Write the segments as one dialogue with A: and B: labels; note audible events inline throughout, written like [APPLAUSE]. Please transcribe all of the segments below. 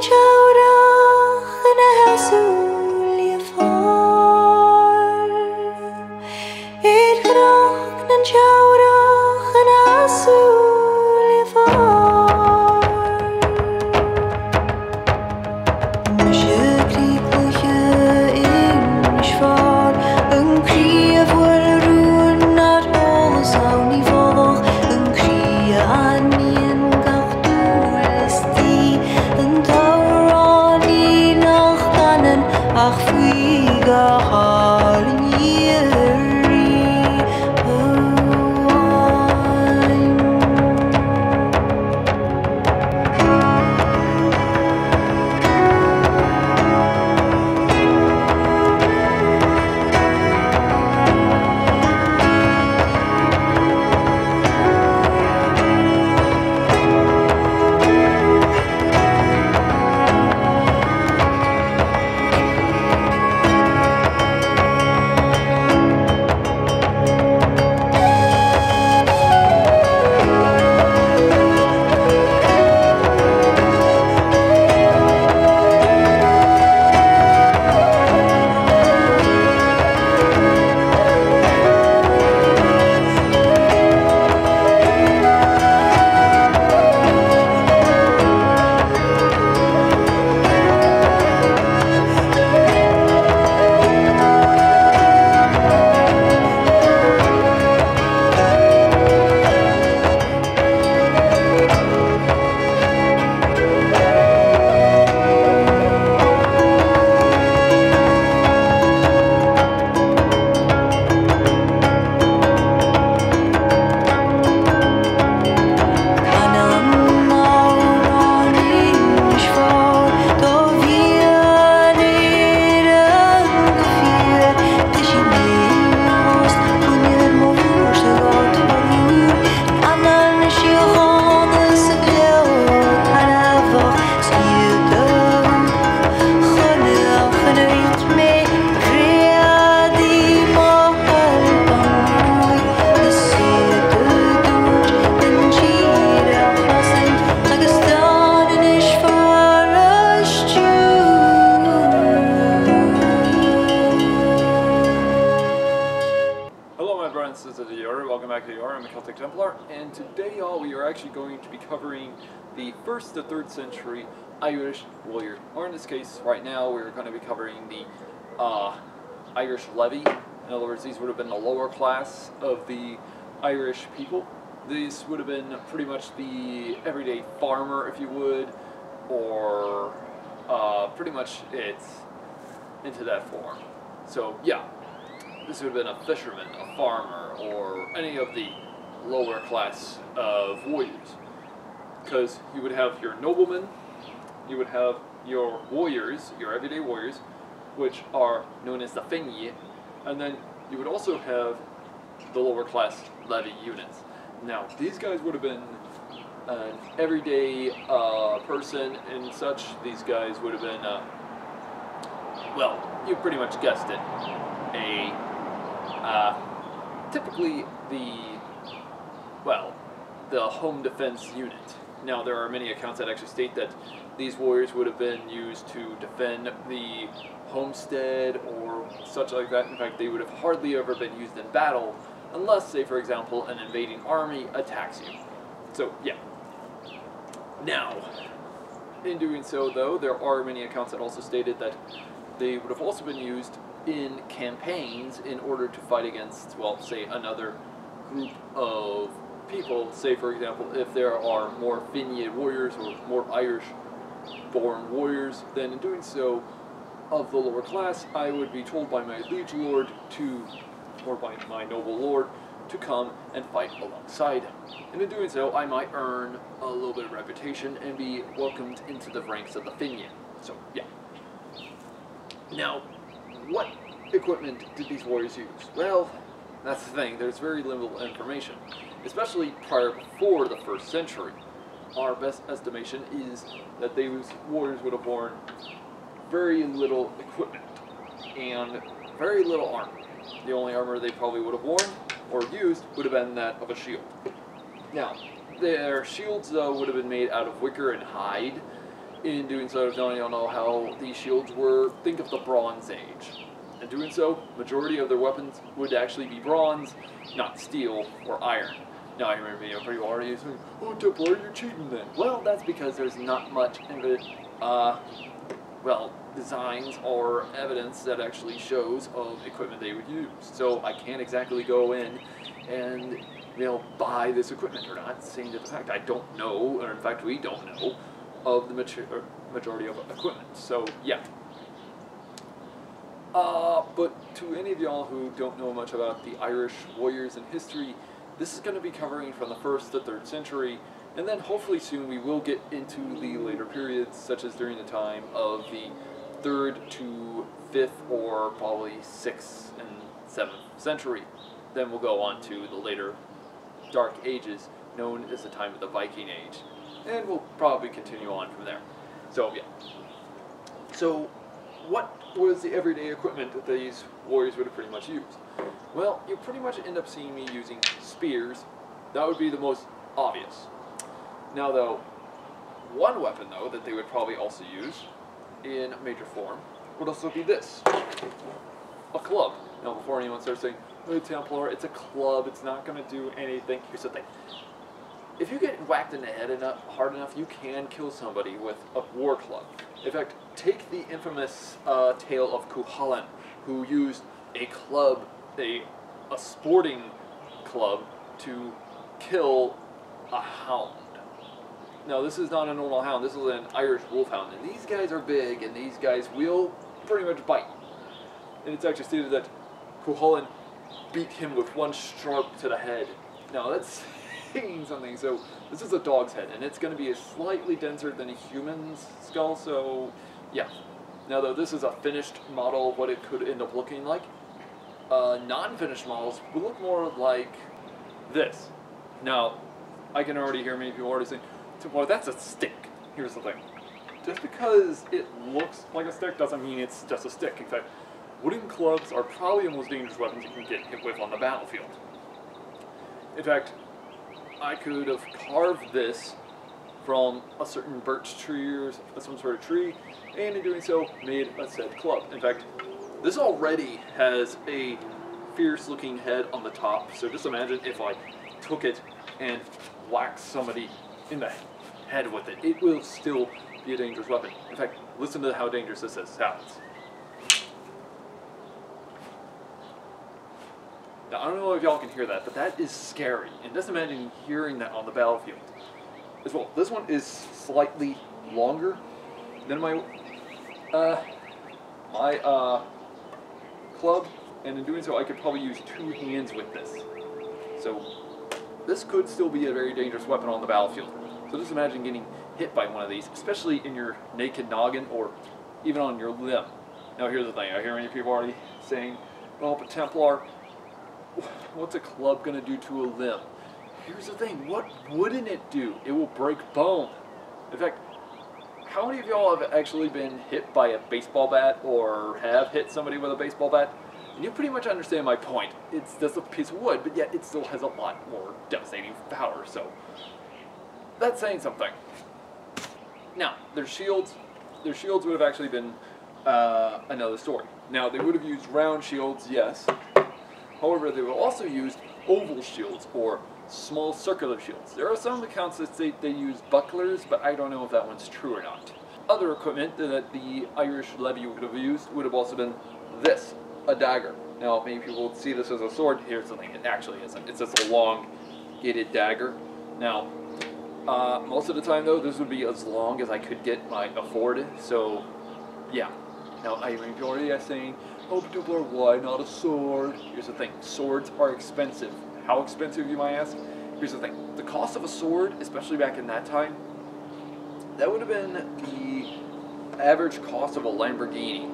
A: angel 1st to 3rd century Irish warrior, or in this case, right now we're going to be covering the uh, Irish levy. In other words, these would have been the lower class of the Irish people. These would have been pretty much the everyday farmer, if you would, or uh, pretty much it's into that form. So yeah, this would have been a fisherman, a farmer, or any of the lower class of warriors. Because you would have your noblemen, you would have your warriors, your everyday warriors, which are known as the Fingyi, and then you would also have the lower class levy units. Now, these guys would have been an everyday uh, person and such. These guys would have been, uh, well, you pretty much guessed it, a uh, typically the well the home defense unit. Now there are many accounts that actually state that these warriors would have been used to defend the homestead or such like that. In fact, they would have hardly ever been used in battle unless, say, for example, an invading army attacks you. So yeah. Now, in doing so, though, there are many accounts that also stated that they would have also been used in campaigns in order to fight against, well, say, another group of people. Say, for example, if there are more Finian warriors or more Irish born warriors, then in doing so, of the lower class, I would be told by my liege lord to, or by my noble lord, to come and fight alongside him. And in doing so, I might earn a little bit of reputation and be welcomed into the ranks of the Finian. So, yeah. Now, what equipment did these warriors use? Well, that's the thing, there's very little information, especially prior before the first century. Our best estimation is that these warriors would have worn very little equipment and very little armor. The only armor they probably would have worn or used would have been that of a shield. Now, their shields though would have been made out of wicker and hide, in doing so, if you don't know how these shields were, think of the Bronze Age. In doing so, majority of their weapons would actually be bronze, not steel or iron. Now I remember you know, pretty already saying, "Oh, Templar, you're cheating then." Well, that's because there's not much it, uh, well, designs or evidence that actually shows of equipment they would use. So I can't exactly go in and you know buy this equipment or not. Saying to the fact I don't know, or in fact we don't know, of the majority of equipment. So yeah. Uh, but to any of y'all who don't know much about the Irish warriors in history, this is going to be covering from the first to third century, and then hopefully soon we will get into the later periods, such as during the time of the third to fifth or probably sixth and seventh century. Then we'll go on to the later Dark Ages, known as the time of the Viking Age, and we'll probably continue on from there. So yeah. So, what was the everyday equipment that these warriors would have pretty much used? Well, you pretty much end up seeing me using spears. That would be the most obvious. Now, though, one weapon though that they would probably also use in major form would also be this a club. Now, before anyone starts saying, "Hey, Templar, it's a club. It's not going to do anything." Here's the thing: if you get whacked in the head enough, hard enough, you can kill somebody with a war club. In fact, take the infamous uh, tale of Cuchulainn, who used a club, a, a sporting club, to kill a hound. Now, this is not a normal hound, this is an Irish wolfhound, and these guys are big, and these guys will pretty much bite. And it's actually stated that Cuchulainn beat him with one stroke to the head. Now, that's [LAUGHS] saying something. So this is a dog's head, and it's going to be slightly denser than a human's skull. So yeah. Now though, this is a finished model of what it could end up looking like. Uh, non-finished models will look more like this. Now, I can already hear many people already saying, "Well, that's a stick." Here's the thing: just because it looks like a stick doesn't mean it's just a stick. In fact, wooden clubs are probably the most dangerous weapons you can get hit with on the battlefield. In fact, I could have carved this from a certain birch tree or some sort of tree, and in doing so, made a said club. In fact, this already has a fierce looking head on the top, so just imagine if I took it and whacked somebody in the head with it. It will still be a dangerous weapon. In fact, listen to how dangerous this is, sounds. Now, I don't know if y'all can hear that, but that is scary. And just imagine hearing that on the battlefield. As well, this one is slightly longer than my, uh, my, uh, club. And in doing so, I could probably use two hands with this. So, this could still be a very dangerous weapon on the battlefield. So just imagine getting hit by one of these, especially in your naked noggin or even on your limb. Now here's the thing, I hear many people already saying, well, but Templar, what's a club going to do to a limb? Here's the thing, what wouldn't it do? It will break bone. In fact, how many of y'all have actually been hit by a baseball bat or have hit somebody with a baseball bat? And you pretty much understand my point. It's just a piece of wood, but yet it still has a lot more devastating power, so that's saying something. Now, their shields, their shields would have actually been uh, another story. Now, they would have used round shields, yes. However, they would also used oval shields or small circular shields. There are some accounts that say they use bucklers, but I don't know if that one's true or not. Other equipment that the Irish levy would have used would have also been this, a dagger. Now, many people would see this as a sword. Here's something it actually isn't. It's just a long, gated dagger. Now, uh, most of the time though, this would be as long as I could get my afford. So, yeah. Now, I mean, you're saying, oh, but why not a sword? Here's the thing: swords are expensive. How expensive, you might ask? Here's the thing: the cost of a sword, especially back in that time, that would have been the average cost of a Lamborghini.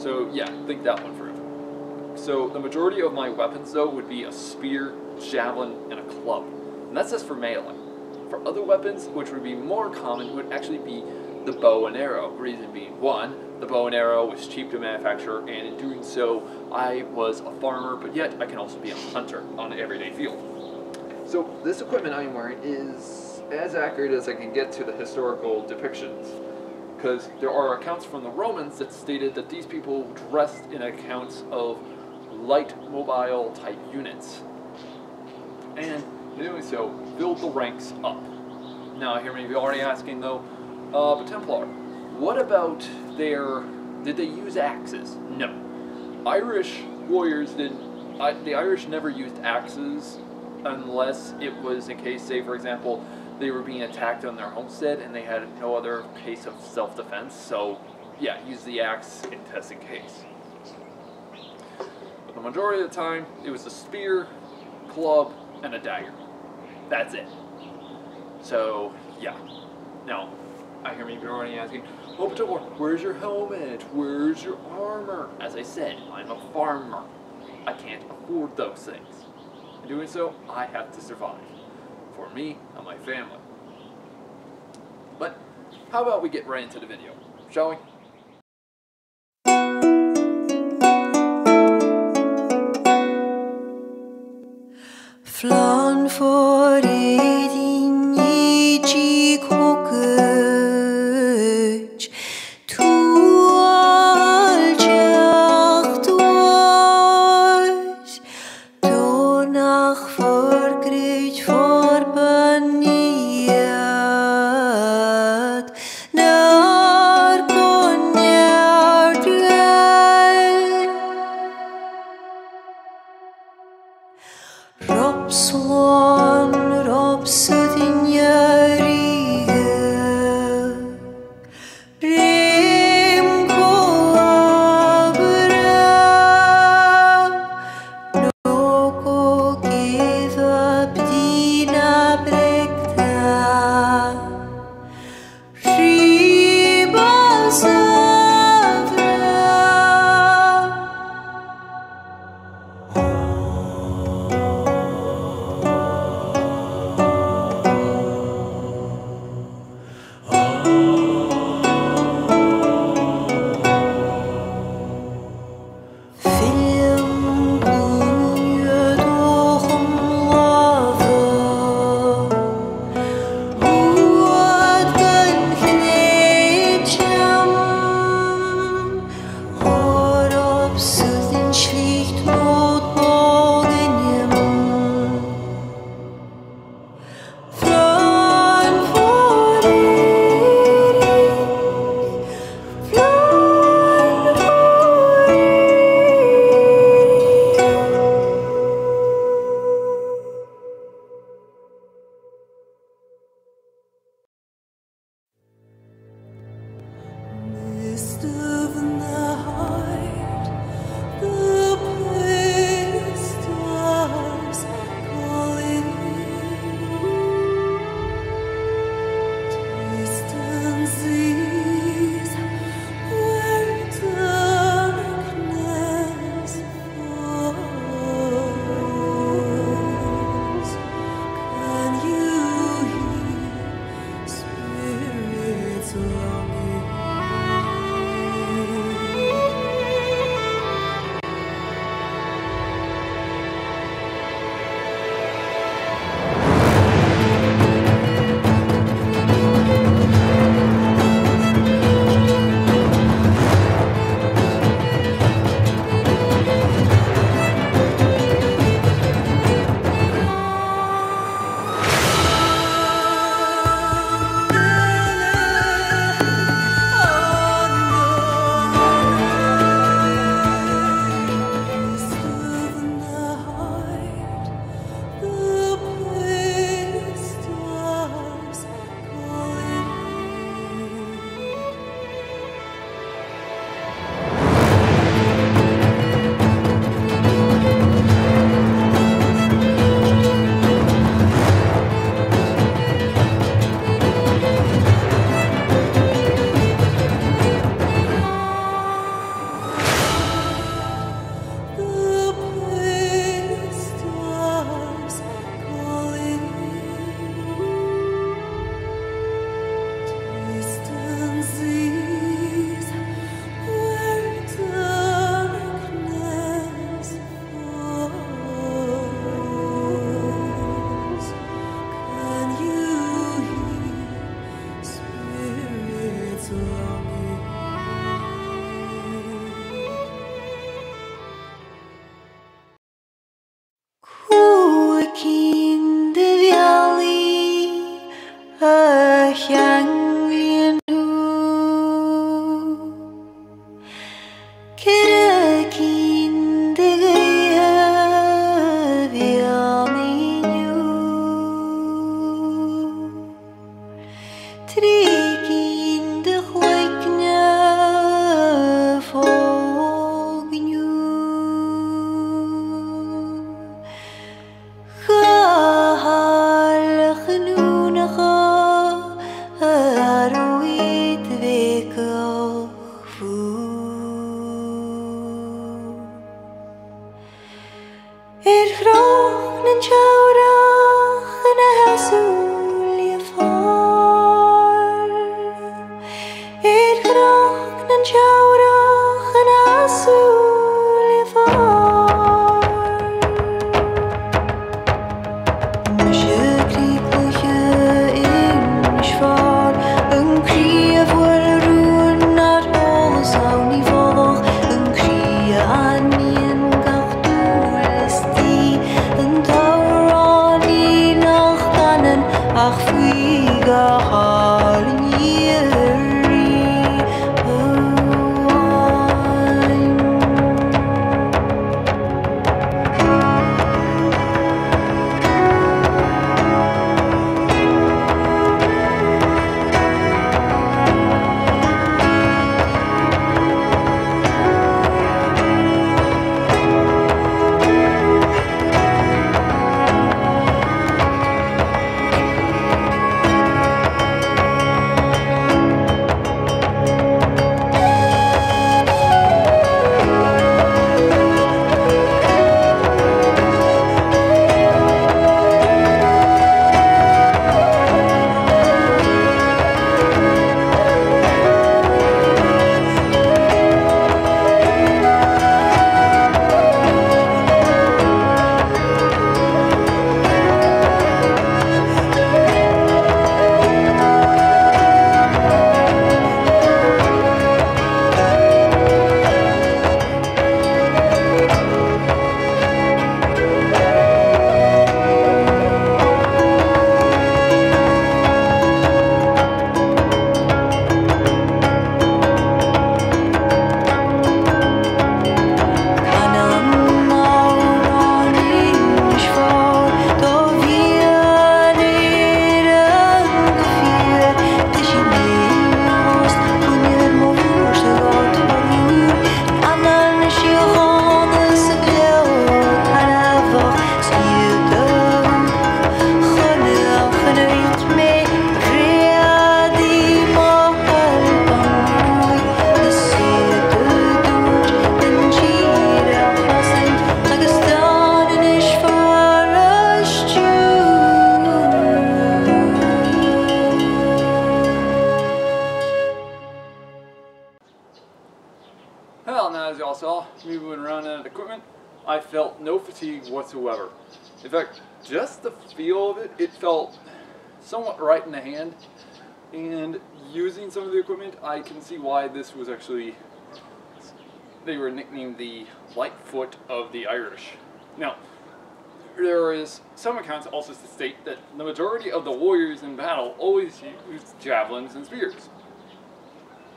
A: So yeah, think that one through. So the majority of my weapons though would be a spear, javelin, and a club. And that's just for melee. For other weapons, which would be more common, would actually be the bow and arrow. Reason being, one, the bow and arrow was cheap to manufacture, and in doing so, I was a farmer, but yet I can also be a hunter on an everyday field. So this equipment I'm wearing is as accurate as I can get to the historical depictions. Because there are accounts from the Romans that stated that these people dressed in accounts of light mobile type units. And in doing so, build the ranks up. Now, I hear maybe already asking though, uh, but Templar, what about their. Did they use axes? No. Irish warriors didn't. I, the Irish never used axes unless it was in case, say, for example, they were being attacked on their homestead and they had no other case of self defense. So, yeah, use the axe in just in case. But the majority of the time, it was a spear, club, and a dagger. That's it. So, yeah. Now, I hear maybe already asking, but where's your helmet? Where's your armor? As I said, I'm a farmer. I can't afford those things. In doing so, I have to survive. For me and my family. But, how about we get right into the video, shall we?
B: Nan Chowdach In
A: fact, just the feel of it, it felt somewhat right in the hand. And using some of the equipment, I can see why this was actually, they were nicknamed the Lightfoot of the Irish. Now, there is some accounts also to state that the majority of the warriors in battle always used javelins and spears.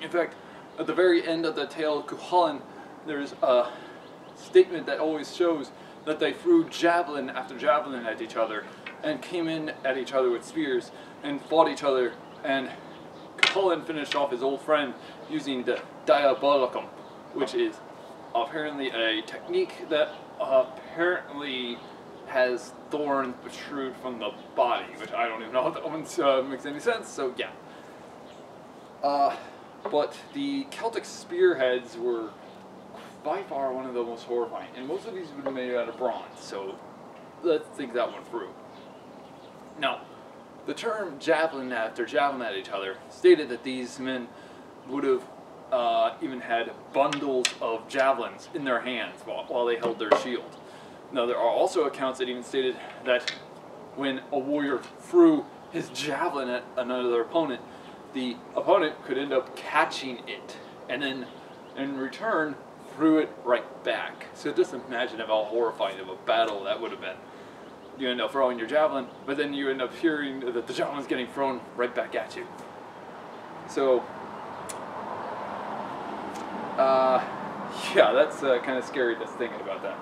A: In fact, at the very end of the tale of Cuchulainn, there's a statement that always shows that they threw javelin after javelin at each other and came in at each other with spears and fought each other and Cuchulainn finished off his old friend using the diabolicum, which is apparently a technique that apparently has thorns protrude from the body, which I don't even know [LAUGHS] if that one uh, makes any sense, so yeah. Uh, but the Celtic spearheads were by far one of the most horrifying, and most of these would have made out of bronze, so let's think that one through. Now, the term javelin after javelin at each other stated that these men would have uh, even had bundles of javelins in their hands while, while they held their shield. Now, there are also accounts that even stated that when a warrior threw his javelin at another opponent, the opponent could end up catching it and then in return threw it right back. So just imagine how horrifying of a battle that would have been. You end up throwing your javelin, but then you end up hearing that the javelin's getting thrown right back at you. So, uh, yeah, that's uh, kind of scary just thinking about that.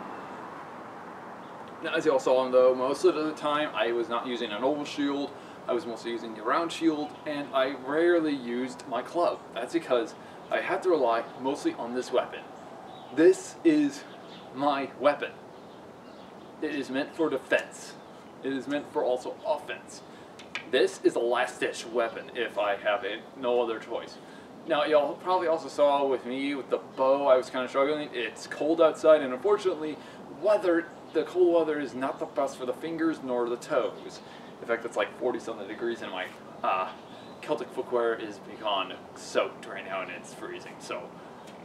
A: Now, as you all saw though, most of the time I was not using an oval shield, I was mostly using the round shield, and I rarely used my club. That's because I had to rely mostly on this weapon. This is my weapon. It is meant for defense. It is meant for also offense. This is a last ditch weapon if I have it, no other choice. Now, y'all probably also saw with me with the bow, I was kind of struggling. It's cold outside, and unfortunately, weather, the cold weather is not the best for the fingers nor the toes. In fact, it's like 40 something degrees and my uh, Celtic footwear is become soaked right now and it's freezing. So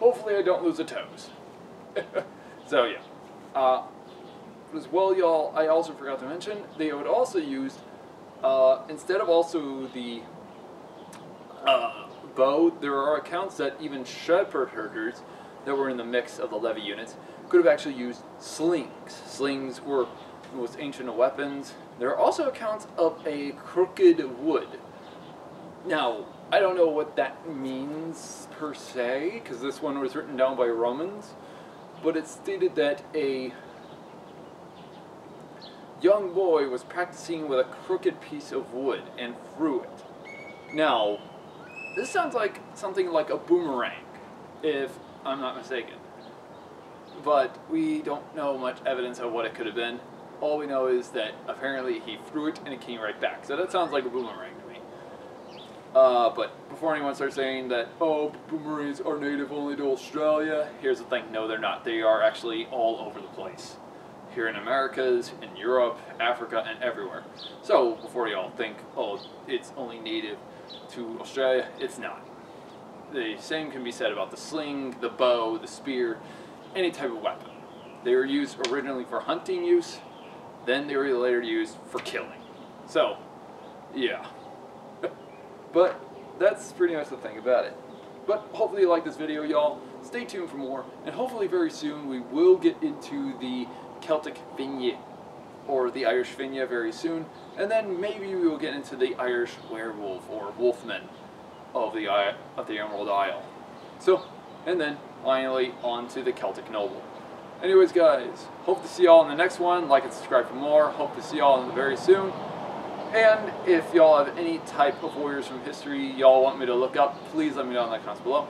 A: hopefully I don't lose the toes. [LAUGHS] so yeah. Uh, as well, y'all, I also forgot to mention, they would also use, uh, instead of also the uh, bow, there are accounts that even shepherd herders that were in the mix of the levy units could have actually used slings. Slings were the most ancient weapons. There are also accounts of a crooked wood. Now, I don't know what that means per se, because this one was written down by Romans, but it stated that a young boy was practicing with a crooked piece of wood and threw it. Now, this sounds like something like a boomerang, if I'm not mistaken. But we don't know much evidence of what it could have been. All we know is that apparently he threw it and it came right back. So that sounds like a boomerang. Uh, but before anyone starts saying that, oh, boomerangs are native only to Australia, here's the thing, no they're not. They are actually all over the place. Here in Americas, in Europe, Africa, and everywhere. So, before y'all think, oh, it's only native to Australia, it's not. The same can be said about the sling, the bow, the spear, any type of weapon. They were used originally for hunting use, then they were later used for killing. So, yeah. But that's pretty much the thing about it. But hopefully you like this video, y'all. Stay tuned for more, and hopefully very soon we will get into the Celtic Vignette, or the Irish Vignette very soon, and then maybe we will get into the Irish Werewolf, or Wolfman, of the, of the Emerald Isle. So, and then finally on to the Celtic Noble. Anyways guys, hope to see y'all in the next one. Like and subscribe for more. Hope to see y'all very soon. And if y'all have any type of warriors from history y'all want me to look up, please let me know in the comments below.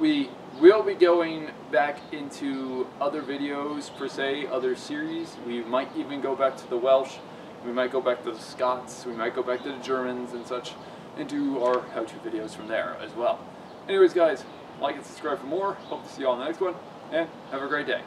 A: We will be going back into other videos per se, other series. We might even go back to the Welsh. We might go back to the Scots. We might go back to the Germans and such and do our how-to videos from there as well. Anyways guys, like and subscribe for more. Hope to see you all in the next one, and have a great day.